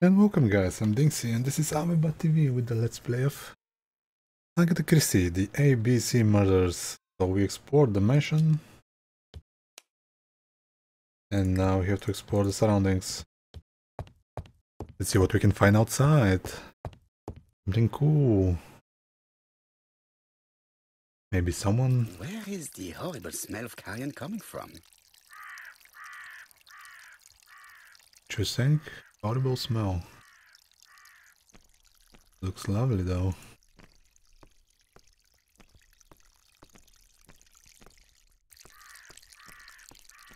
And welcome guys, I'm Dinksy and this is AveBat TV with the Let's Play of Agatha Christie, the ABC murders. So we explored the mansion and now we have to explore the surroundings. Let's see what we can find outside. Something cool. Maybe someone... Where is the horrible smell of carrion coming from? Interesting. Audible smell. Looks lovely though.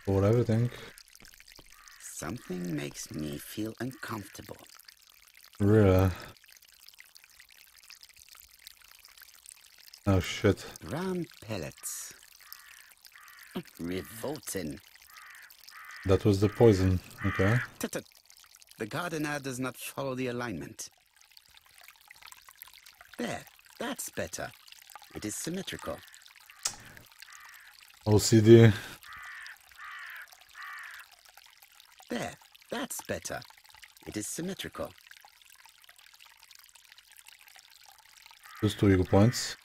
For everything. Something makes me feel uncomfortable. Really? Oh shit. Brown pellets. Revolting. That was the poison. Okay. The gardener does not follow the alignment. There, that's better. It is symmetrical. Oh, OCD. There, that's better. It is symmetrical. Just two eagle points.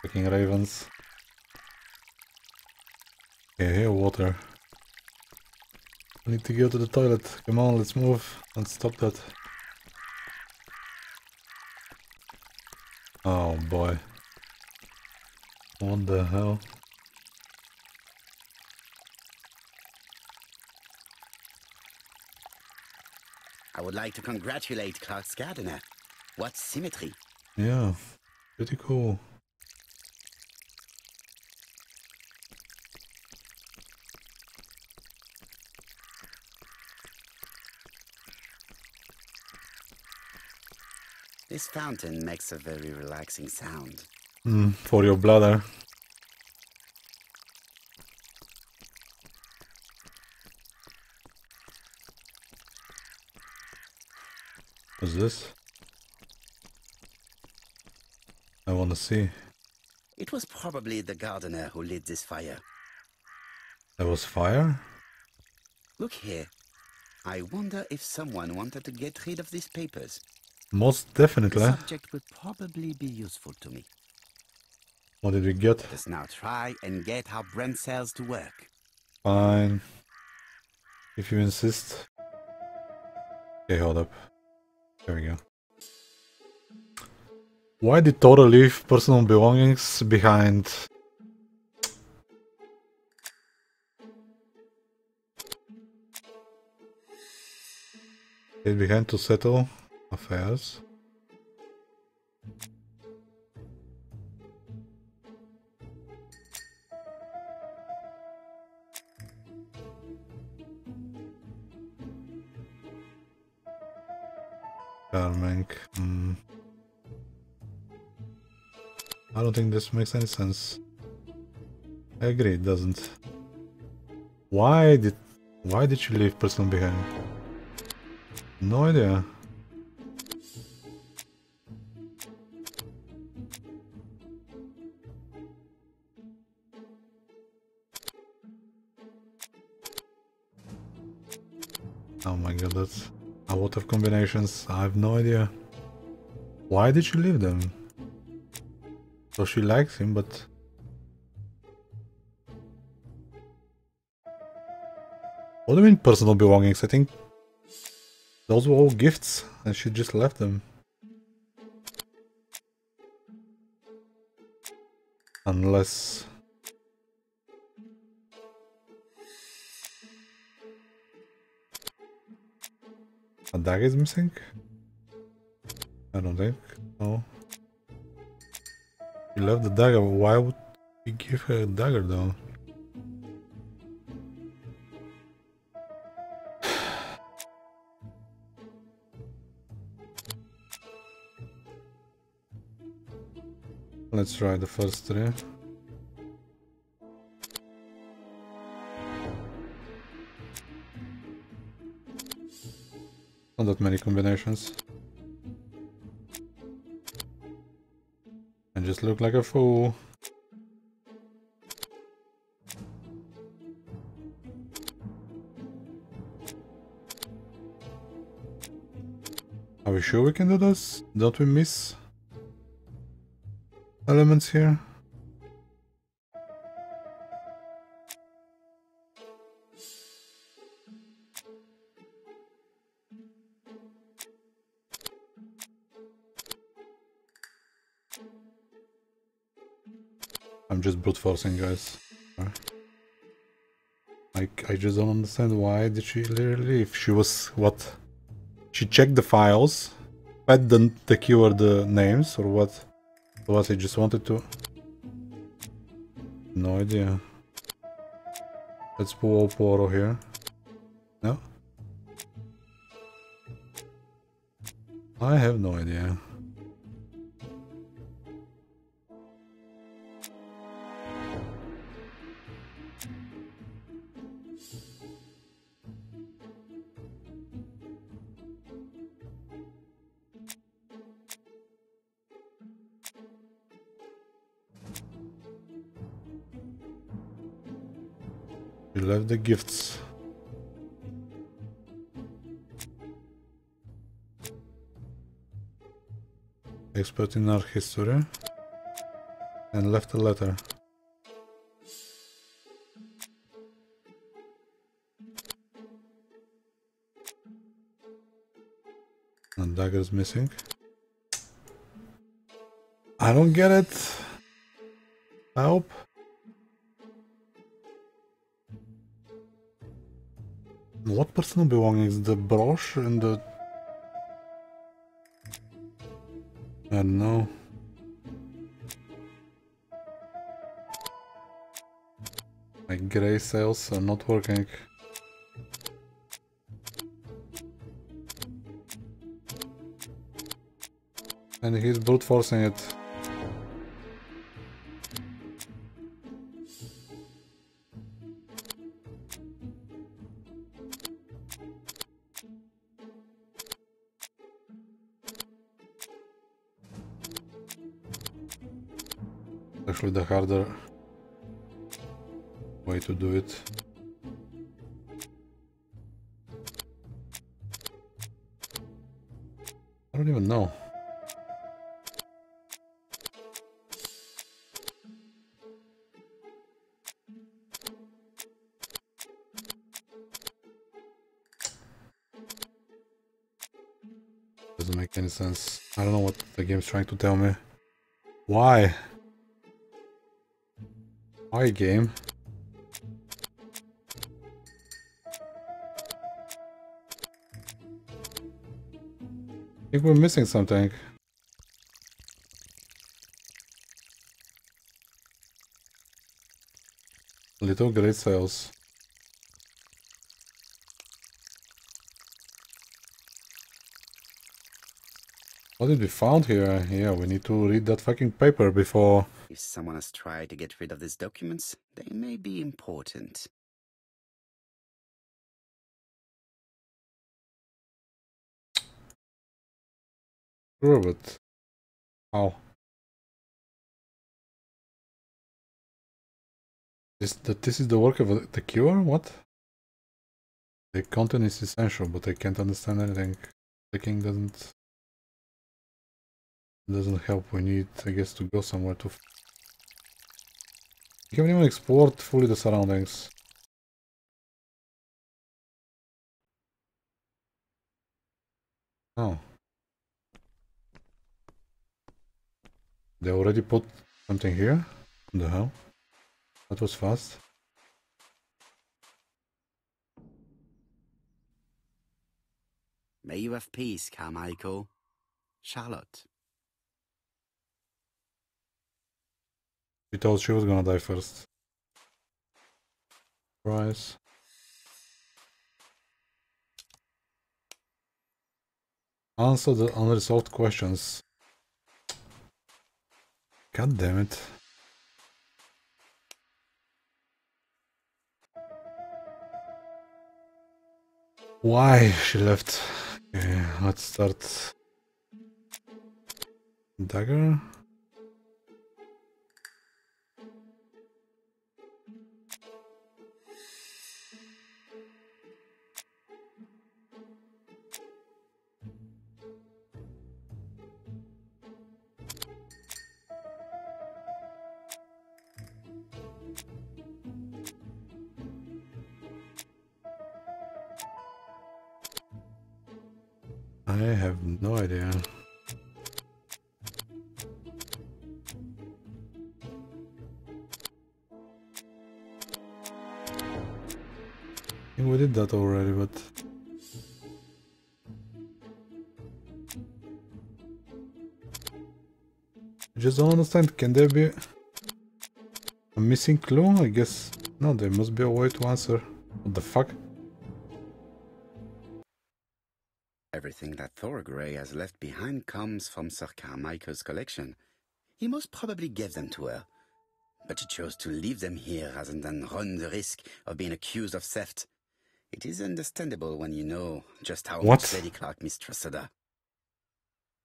Fucking ravens. Okay, here water. I need to go to the toilet. Come on, let's move. Let's stop that. Oh boy. What the hell? I would like to congratulate Clarke's gardener. What symmetry. Yeah, pretty cool. This fountain makes a very relaxing sound. Mm, for your bladder. What's this? I wanna see. It was probably the gardener who lit this fire. There was fire? Look here. I wonder if someone wanted to get rid of these papers. Most definitely. The subject would probably be useful to me. What did we get? Let us now try and get our brain cells to work. Fine. If you insist. Okay, hold up. There we go. Why did Thora leave personal belongings behind? It began to settle affairs. Charming. Hmm. I don't think this makes any sense. I agree, it doesn't. Why did why did you leave person behind? No idea. That's a lot of combinations. I have no idea. Why did she leave them? So she likes him, but... What do you mean personal belongings? I think those were all gifts and she just left them. Unless... A dagger is missing? I don't think. No. She left the dagger. Why would we give her a dagger though? Let's try the first three. that many combinations. And just look like a fool. Are we sure we can do this? Don't we miss elements here? Just brute forcing, guys. Like, I just don't understand why did she literally, if She was, what? She checked the files, fed the, the keyword uh, names, or what? Or what, I just wanted to... No idea. Let's pull Poirot here. No? I have no idea. Left the gifts. Expert in art history. And left a letter. And dagger's missing. I don't get it. Help. What personal belongings? The brush and the... I don't know. My gray cells are not working. And he's brute forcing it. Harder way to do it. I don't even know. Doesn't make any sense. I don't know what the game's trying to tell me. Why? Hi, game. I think we're missing something. Little great sales. What did we found here? Yeah, we need to read that fucking paper before if someone has tried to get rid of these documents, they may be important. Sure, but how? This, that this is the work of the cure? What? The content is essential, but I can't understand anything. Clicking doesn't doesn't help. We need, I guess, to go somewhere to you haven't even explored fully the surroundings. Oh. They already put something here? What the hell? That was fast. May you have peace, Carmichael. Charlotte. She told she was gonna die first. Price. Answer the unresolved questions. God damn it. Why she left? Okay, let's start. Dagger? I have no idea. We did that already, but... I just don't understand, can there be a missing clue? I guess... No, there must be a way to answer. What the fuck? Thora Grey has left behind comes from Sir Carmichael's collection. He most probably gave them to her. But she chose to leave them here rather than run the risk of being accused of theft. It is understandable when you know just how What? much Lady Clarke mistrusted her.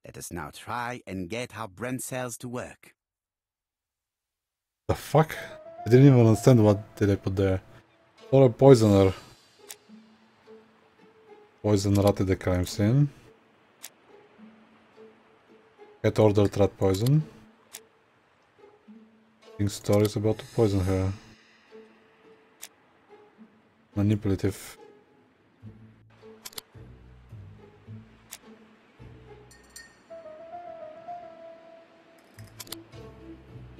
Let us now try and get our brain cells to work. The fuck? I didn't even understand what did I put there. Or a poisoner. Poison at the crime scene. Cat ordered rat poison. King Think stories about to poison her. Manipulative.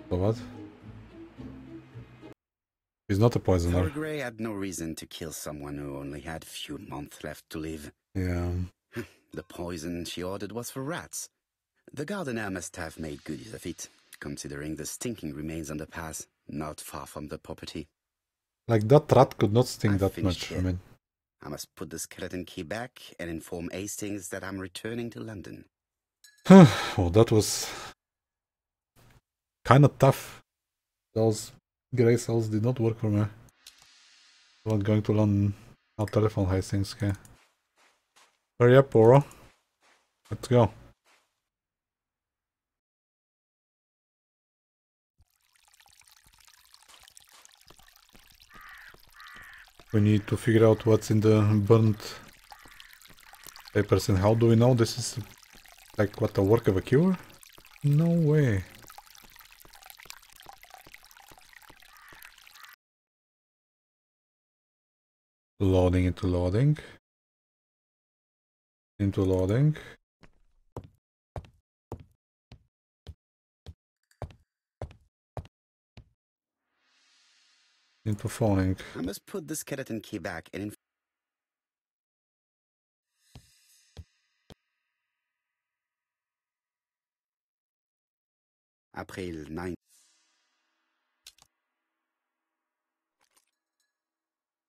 So what? He's not a poisoner. Thora Grey had no reason to kill someone who only had few months left to live. Yeah. The poison she ordered was for rats. The gardener must have made good use of it, considering the stinking remains on the path, not far from the property. Like that rat could not sting I've that much. I here. mean, I must put the skeleton key back and inform Hastings that I'm returning to London. well, that was kind of tough. Those grey cells did not work for me. Not going to London. I'll telephone Hastings. Okay. Hurry up, Oro. Let's go. We need to figure out what's in the burnt papers and how do we know this is like what the work of a cure? No way. Loading into loading. Into loading. Into phoning. I must put the skeleton key back and. April 9.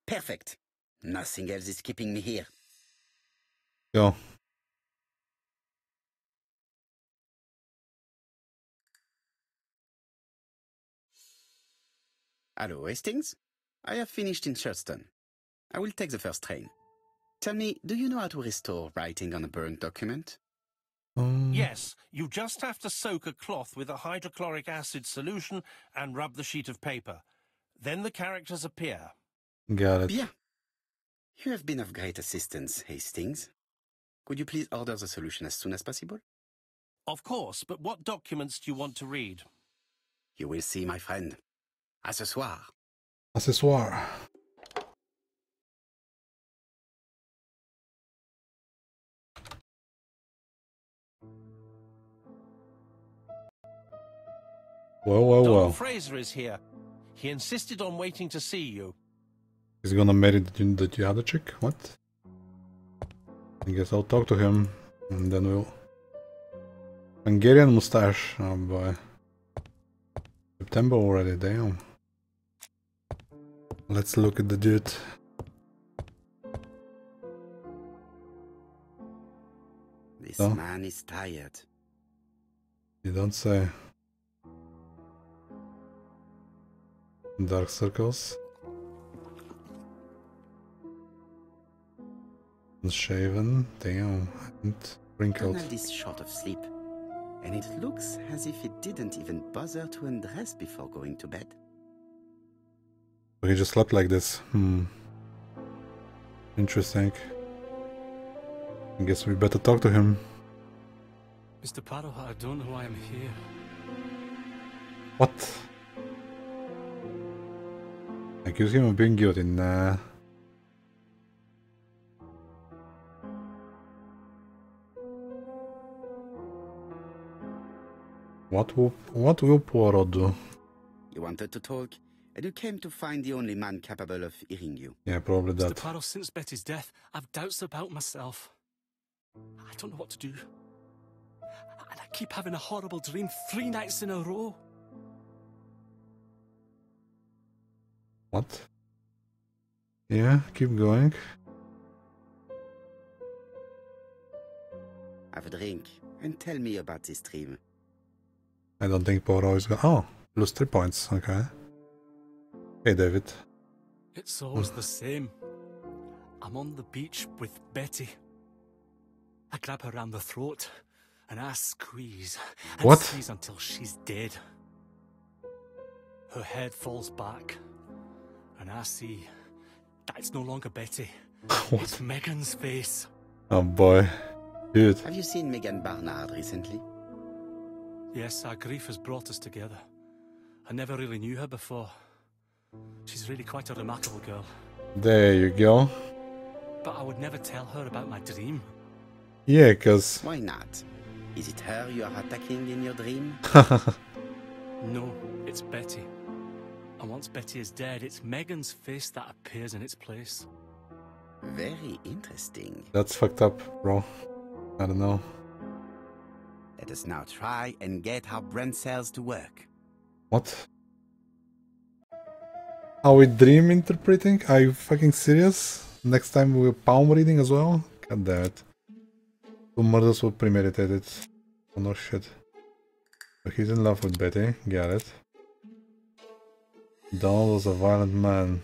Perfect. Nothing else is keeping me here. Go. Hello, Hastings? I have finished in Churston. I will take the first train. Tell me, do you know how to restore writing on a burned document? Um, Yes, you just have to soak a cloth with a hydrochloric acid solution and rub the sheet of paper. Then the characters appear. Got it. Bien. You have been of great assistance, Hastings. Could you please order the solution as soon as possible? Of course, but what documents do you want to read? You will see, my friend. À ce soir. Accessoire. Well, well, Donald. Fraser is here. He insisted on waiting to see you. He's gonna marry the, the, the other chick? What? I guess I'll talk to him and then we'll... Hungarian mustache. Oh boy. September already, damn. Let's look at the dude. This man is tired. You don't say. Dark circles. Unshaven, damn, and wrinkled. Donald is short of sleep. And it looks as if he didn't even bother to undress before going to bed. He just slept like this. Hmm. Interesting. I guess we better talk to him. Mr. Poirot, I don't know why I'm here. What? I Accuse him of being in Uh... What will what will Poirot do? You wanted to talk? And you came to find the only man capable of hearing you. Yeah, probably Mr. that. Poirot, since Betty's death, I've doubts about myself. I don't know what to do. And I keep having a horrible dream three nights in a row. What? Yeah, keep going. Have a drink and tell me about this dream. I don't think Poirot is going. Oh, lose three points. Okay. Hey, David. It's always the same. I'm on the beach with Betty. I grab her round the throat and I squeeze and What? squeeze until she's dead. Her head falls back and I see that it's no longer Betty. what? It's Megan's face. Oh boy, dude. Have you seen Megan Barnard recently? Yes, our grief has brought us together. I never really knew her before. She's really quite a remarkable girl. There you go. But I would never tell her about my dream. Yeah, cause Why not? Is it her you are attacking in your dream? No, it's Betty. And once Betty is dead, it's Megan's face that appears in its place. Very interesting. that's fucked up, bro. I don't know. Let us now try and get our brain cells to work. What? Are we dream interpreting? Are you fucking serious? Next time we're palm reading as well? God damn it. Two murders were premeditated. Oh no shit. He's in love with Betty, got it. Donald was a violent man.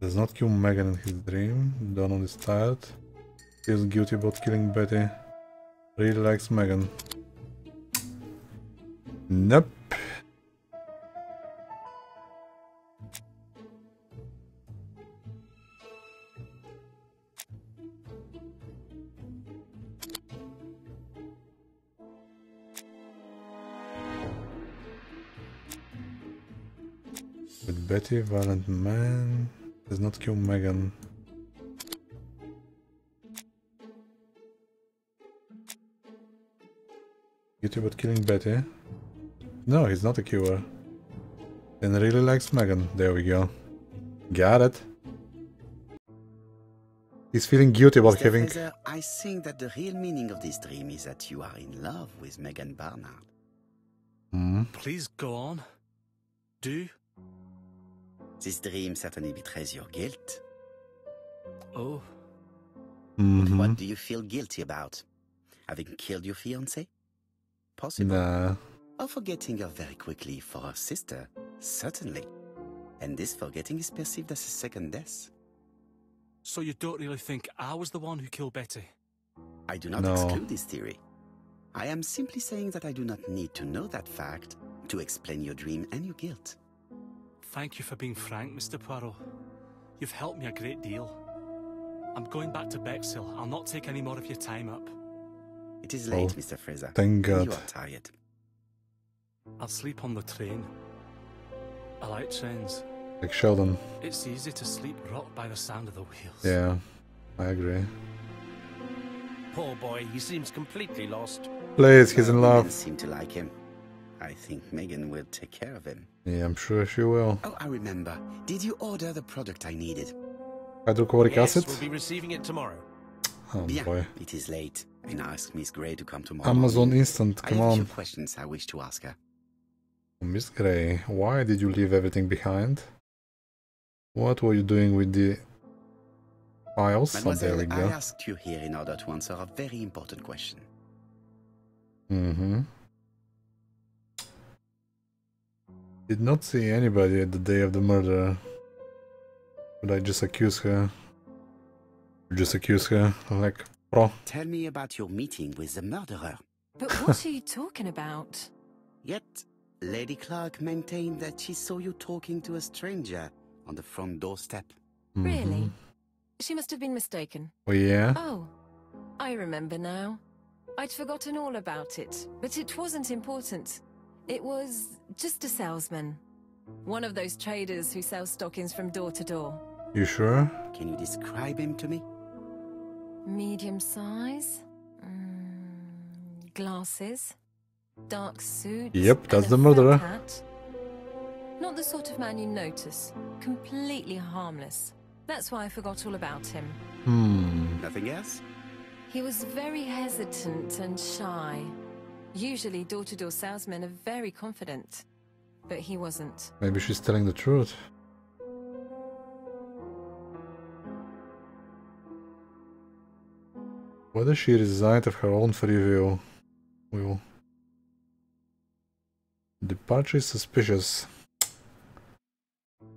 Does not kill Megan in his dream. Donald is tired. Feels guilty about killing Betty. Really likes Megan. Nope. Betty, violent man does not kill Megan. Guilty about killing Betty. No, he's not a killer. And really likes Megan. There we go. Got it. He's feeling guilty about Mr. having. Fraser, I think that the real meaning of this dream is that you are in love with Megan Barnard. Hmm. Please go on. Do. This dream certainly betrays your guilt. Oh, But Mhm. what do you feel guilty about? Having killed your fiancé? Possible. Nah. Or forgetting her very quickly for her sister? Certainly. And this forgetting is perceived as a second death. so you don't really think I was the one who killed Betty? I do not No. exclude this theory. I am simply saying that I do not need to know that fact to explain your dream and your guilt. Thank you for being frank, Mr. Poirot. You've helped me a great deal. I'm going back to Bexhill. I'll not take any more of your time up. It is oh, late, Oh, Mr. Fraser. thank God. You are tired. I'll sleep on the train. I like trains. Like Sheldon. It's easy to sleep rocked by the sound of the wheels. Yeah. I agree. Poor boy, he seems completely lost. Please, he's in Well, Megan love. seem to like him. I think Megan will take care of him. Yeah, I'm sure she will. Oh, I remember. Did you order the product I needed? Hydrochloric yes, acid? we'll be receiving it tomorrow. Oh Bien. boy. It is late. And ask Miss Grey to come tomorrow. Amazon morning. Instant, I come have a few on. questions I wish to ask her. Miss Grey, why did you leave everything behind? What were you doing with the files? Oh, there Mademoiselle, we I go. asked you here in order to answer a very important question. Mm-hmm. Did not see anybody at the day of the murder. But I just accuse her. Just accuse her, like, pro. Tell me about your meeting with the murderer. But what are you talking about? Yet, Lady Clarke maintained that she saw you talking to a stranger on the front doorstep. Really? Mhm. She must have been mistaken. Oh yeah? Oh, I remember now. I'd forgotten all about it, but it wasn't important. It was just a salesman. One of those traders who sell stockings from door to door. You sure? Can you describe him to me? Medium size? Mm, glasses, dark suit. Yep, that's the murderer. hat. Not the sort of man you notice. Completely harmless. That's why I forgot all about him. Hmm. Nothing else? He was very hesitant and shy. Usually door-to-door salesmen are very confident. But he wasn't. Maybe she's telling the truth. Whether she resigned of her own free will. will. Departure is suspicious.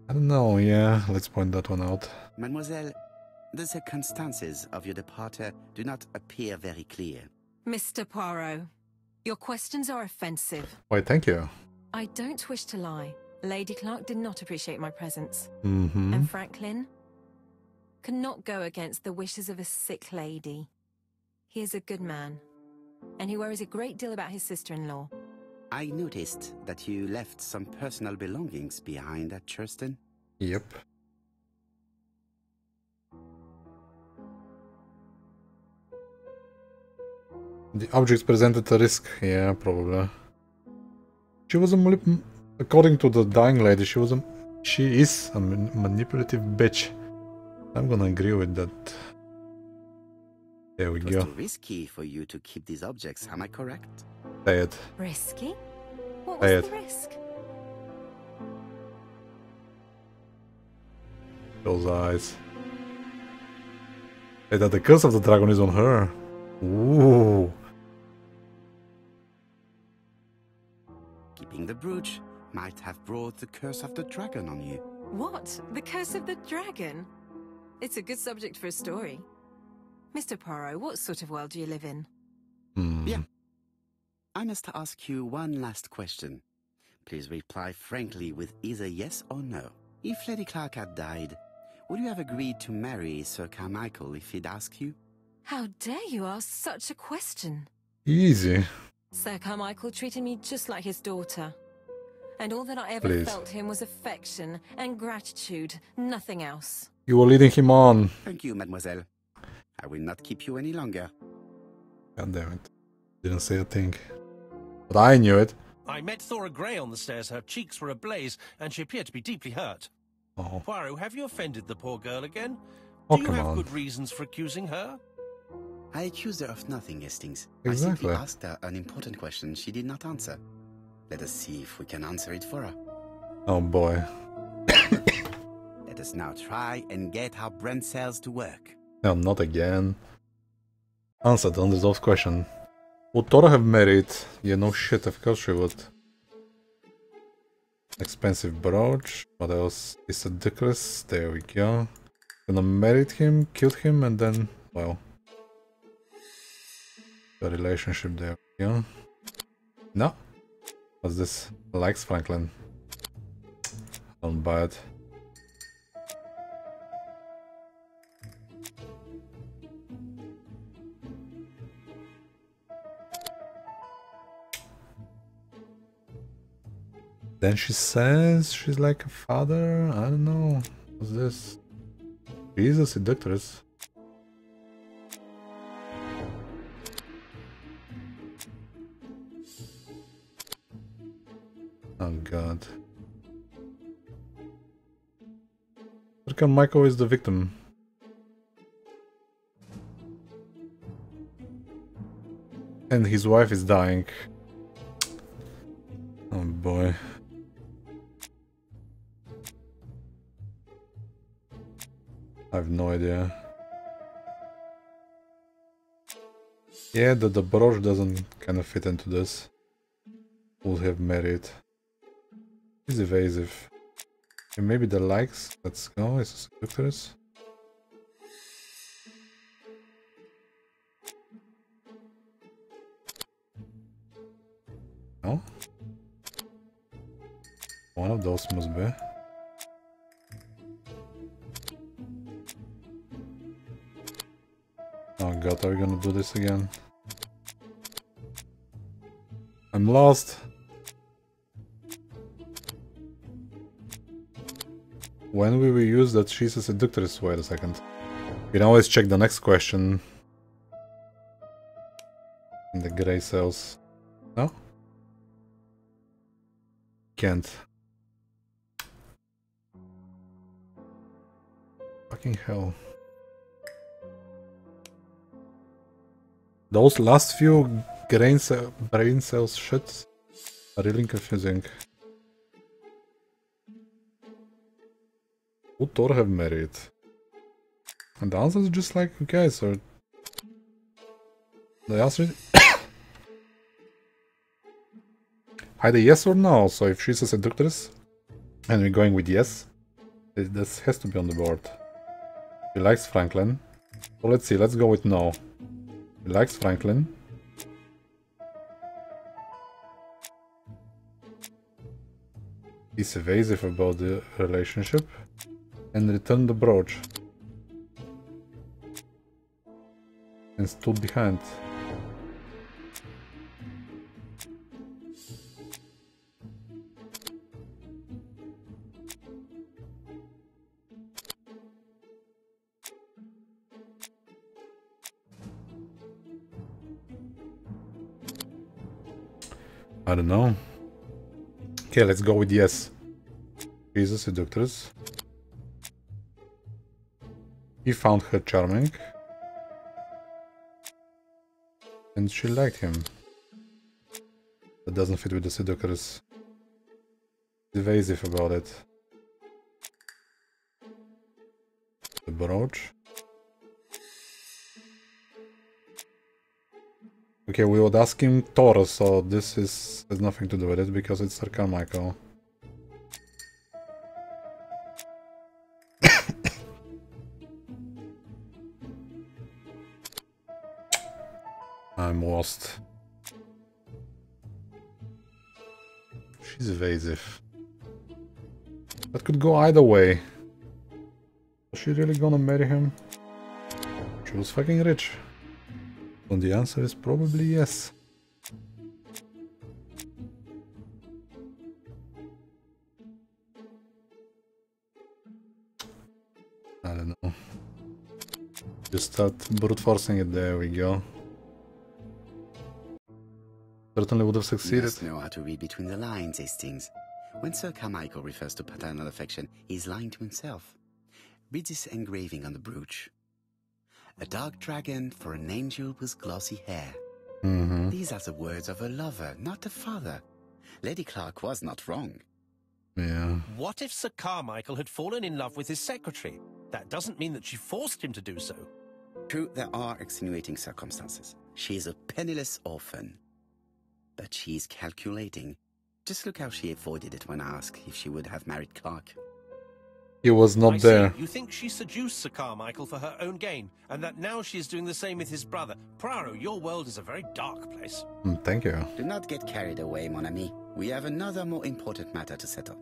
I don't know, yeah, let's point that one out. Mademoiselle, the circumstances of your departure do not appear very clear. Mr. Poirot, your questions are offensive. Why, thank you. I don't wish to lie. Lady Clarke did not appreciate my presence. Mm-hmm. And Franklin cannot go against the wishes of a sick lady. He is a good man, and he worries a great deal about his sister-in-law. I noticed that you left some personal belongings behind at Churston. Yep. The objects presented a risk. Yeah, probably. She was a manip- according to the dying lady. She was a she is a manipulative bitch. I'm gonna agree with that. There we It was go. too risky for you to keep these objects, am I correct? Say it. Risky? What Say was it. the risk? Those eyes. Hey, that the curse of the dragon is on her. Ooh. Keeping the brooch might have brought the curse of the dragon on you. What? The Curse of the Dragon? It's a good subject for a story. Mr. Poirot, what sort of world do you live in? Hmm. Yeah. I must ask you one last question. Please reply frankly with either yes or no. If Lady Clarke had died, would you have agreed to marry Sir Carmichael if he'd asked you? How dare you ask such a question? Easy. Sir Carmichael treated me just like his daughter. And all that I ever Please. felt him was affection and gratitude, nothing else. You were leading him on. Thank you, mademoiselle. I will not keep you any longer. God damn it. Didn't say a thing. But I knew it. I met Thora Grey on the stairs. Her cheeks were ablaze, and she appeared to be deeply hurt. Oh. Poirot, have you offended the poor girl again? Oh, Do you come have on. good reasons for accusing her? I accused her of nothing, Hastings. Exactly. I simply asked her an important question she did not answer. Let us see if we can answer it for her. Oh boy. Let us now try and get our brain cells to work. No, not again. Answer the unresolved question. Would Thora have married? Yeah, no shit, of course she would. Expensive brooch. What else? Is ridiculous. There we go. Gonna married him, killed him, and then, well. The relationship there go. No. What's this? Likes Franklin. Don't buy it. Then she says she's like a father. I don't know. What's this? A seductress. Sir Carmichael is the victim. And his wife is dying. Oh boy. I have no idea. Yeah, the, the brooch doesn't kind of fit into this. Would have married. He's evasive. Okay, maybe the likes. Let's go. It's a seductress. No? One of those must be. Oh god, are we gonna do this again? I'm lost. When will we use that she's a seductress? Wait a second. We can always check the next question. In the gray cells. No? Can't. Fucking hell. Those last few grain brain cells shit are really confusing. Would Thor have married? And the answer is just like, okay, so... The answer is... Either yes or no, so if she's a seductress, and we're going with yes, this has to be on the board. She likes Franklin. So let's see, let's go with no. He likes Franklin. He's evasive about the relationship. And returned the brooch. And stood behind. I don't know. Okay, let's go with yes. She's a seductress. He found her charming. And she liked him. That doesn't fit with the seductress. Evasive about it. The brooch. Okay, we would ask him Thor, so this is has nothing to do with it because it's Sir Carmichael. She's evasive. That could go either way. Was she really gonna marry him? She was fucking rich. And the answer is probably yes. I don't know. Just start brute forcing it, there we go. Certainly would have You succeeded. must know how to read between the lines, Hastings. When Sir Carmichael refers to paternal affection, he's lying to himself. Read this engraving on the brooch. A dark dragon for an angel with glossy hair. Mm-hmm. These are the words of a lover, not a father. Lady Clarke was not wrong. Yeah. What if Sir Carmichael had fallen in love with his secretary? That doesn't mean that she forced him to do so. True, there are extenuating circumstances. She is a penniless orphan. But she's calculating. Just look how she avoided it when asked if she would have married Clarke. He was not I there. See. You think she seduced Sir Carmichael for her own gain, and that now she is doing the same with his brother. Poirot, your world is a very dark place. Mm, thank you. Do not get carried away, mon ami. We have another more important matter to settle.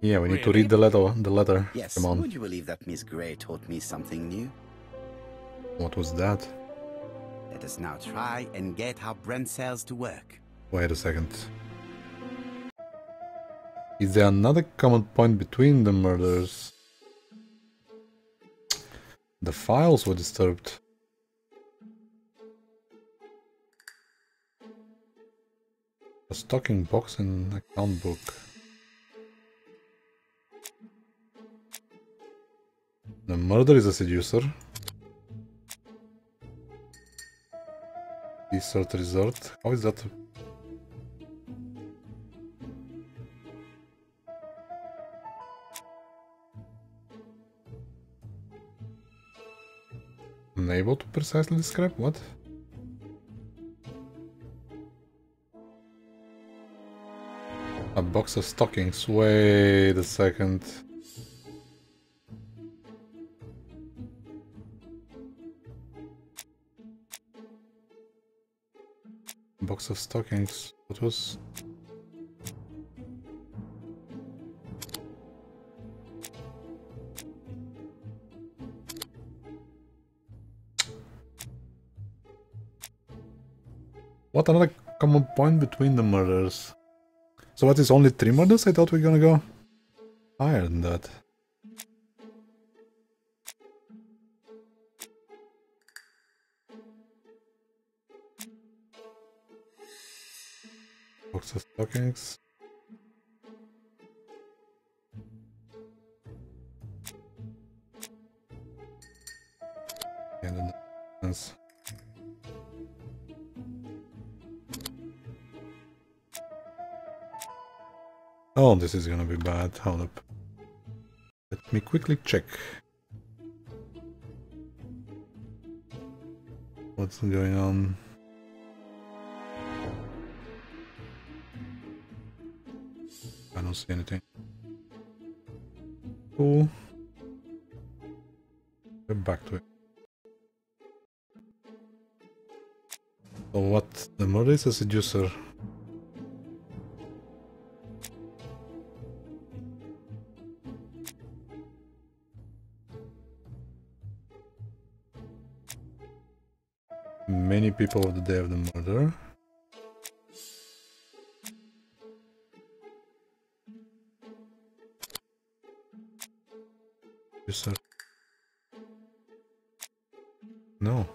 Yeah, we need to read the letter. The letter. Yes, Come on. would you believe that Miss Grey taught me something new? What was that? Let us now try and get our brain cells to work. Wait a second. Is there another common point between the murders? The files were disturbed. A stocking box and account book. The murder is a seducer. Desert resort. How is that precisely describe what? A box of stockings. Wait a second. Box of stockings. What was? What another common point between the murders? So what is only three murders? I thought we are gonna go higher than that. Box stockings. Oh, this is gonna be bad. Hold up. Let me quickly check. What's going on? I don't see anything. Cool. Get back to it. So what? The murder is a seducer. Of the day of the murder. No.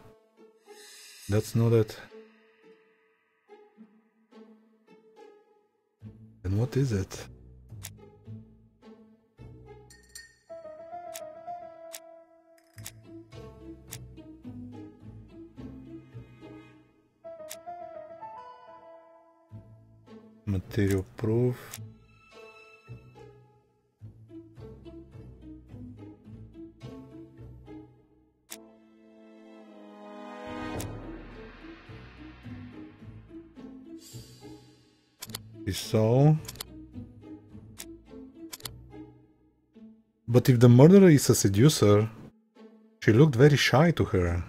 That's not it. Then what is it? Material proof. So, but if the murderer is a seducer, she looked very shy to her.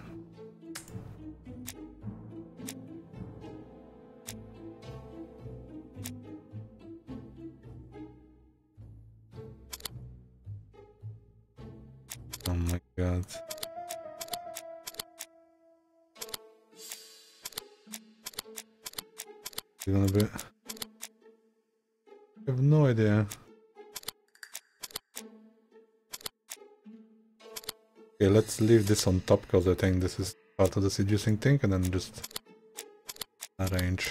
Oh my god. Gonna be... I have no idea. Okay, let's leave this on top because I think this is part of the seducing thing and then just arrange.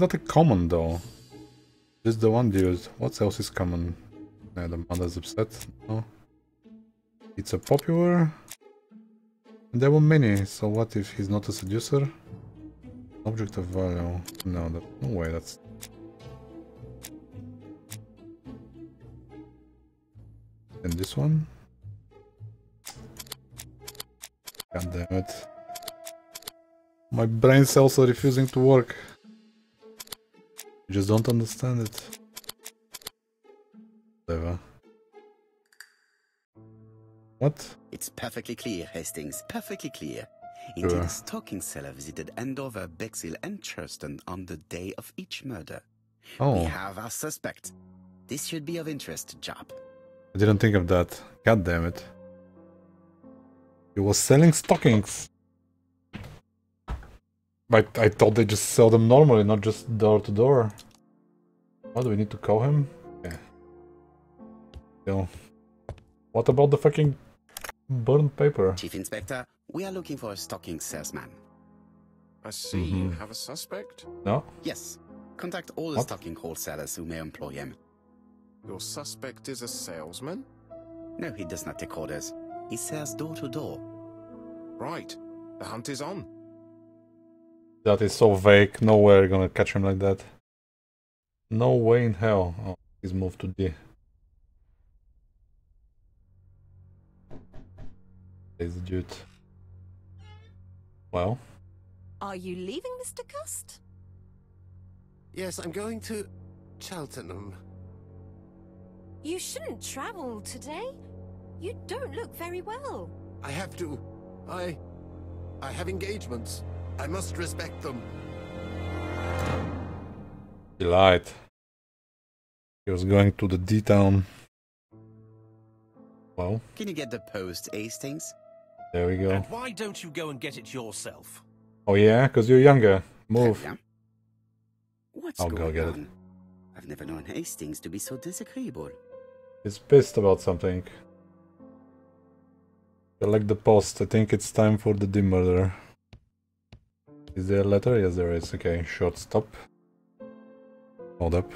Is that a common though? Just the one dude. What else is common? Yeah, the mother's upset. No. It's a popular. And there were many, so what if he's not a seducer? Object of value. No, that, no way, that's... And this one? God damn it. My brain cells are refusing to work. I just don't understand it. Whatever. What? It's perfectly clear, Hastings. Perfectly clear. Indeed, Sure. a stalking seller visited Andover, Bexhill, and Churston on the day of each murder. Oh. We have our suspect. This should be of interest, Japp. I didn't think of that. God damn it. He was selling stockings. But I thought they just sell them normally, not just door to door. What do we need to call him? Yeah. Still. What about the fucking burned paper? Chief Inspector, we are looking for a stocking salesman. I see you Mhm. have a suspect. No? Yes. Contact all the What? stocking wholesalers who may employ him. Your suspect is a salesman? No, he does not take orders. He sells door to door. Right. The hunt is on. That is so vague. No way you're gonna catch him like that. No way in hell. Oh, he's moved to D. There's the dude. Well, Are you leaving, Mr. Cust? Yes, I'm going to Cheltenham. You shouldn't travel today. You don't look very well. I have to. I. I have engagements. I must respect them. he lied. He was going to the D town. Well, Can you get the post, Hastings? there we go. And why don't you go and get it yourself? Oh yeah, because you're younger. Move. Très bien. What's I'll go going get it. I've never known Hastings to be so disagreeable. He's pissed about something. Collect the post. I think it's time for the demurder. Is there a letter? Yes, there is. Okay, short stop. Hold up.